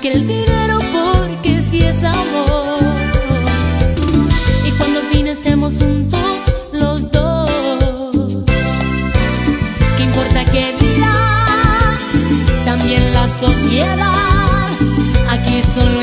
que el dinero, porque si es amor. Y cuando al fin estemos juntos los dos, ¿qué importa que dirá? También la sociedad, aquí solo.